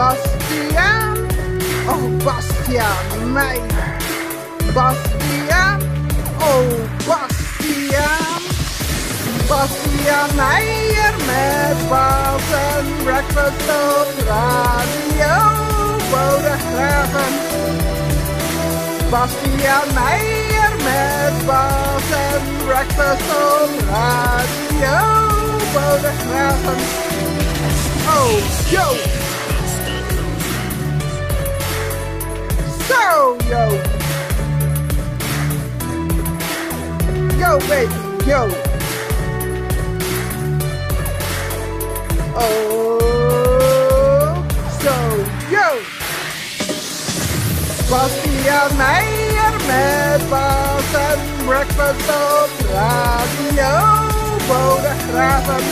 Bastiaan, oh Bastiaan Meijer. Bastiaan, oh Bastiaan. Bastiaan Meijer met Bas en Breakfast op Radio Bodegraven. Bastiaan Meijer met Bas en Breakfast op Radio Bodegraven. Oh, yo! Yo. Yo, baby, yo. Oh, so, yo. Bastiaan Meijer met Bas en Breakfast op Radio Bodegraven.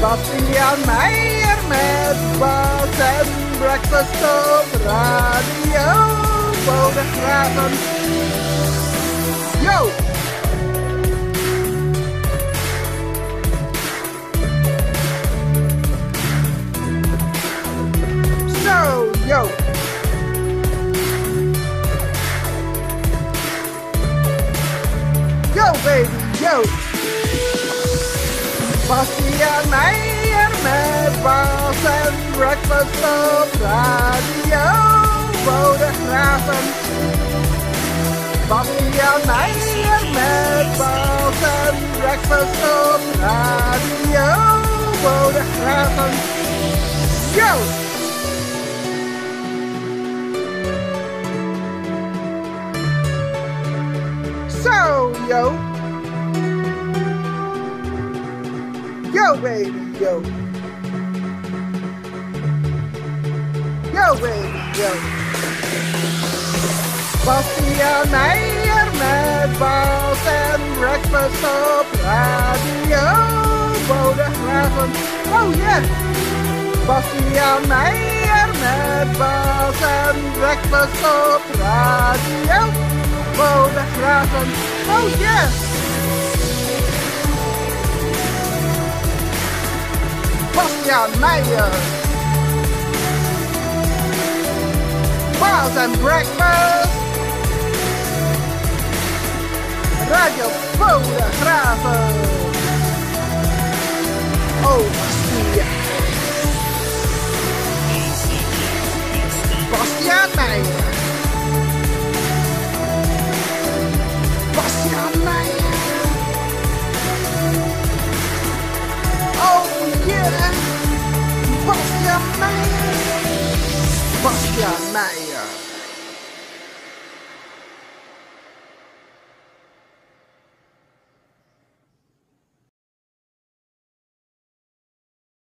Bastiaan Meijer met Bas en Breakfast op Radio Bodegraven. Yo! So, yo! Yo, baby, yo! Bastiaan Meijer met Bas en radio radio fotografen Yo! So, yo! Yo, baby, yo! Yo, baby, yo. Bastiaan Meijer met Bas en Breakfast op Radio Bodegraven. Oh yeah! Bastiaan Meijer met Bas en Breakfast op Radio Bodegraven. Oh yeah! Bastiaan Meijer. Bas and Breakfast. Radio Bodegraven. Oh, Bastiaan. Bastiaan Meijer. Bastiaan Meijer. Oh yeah. Bastiaan Meijer. 慢一点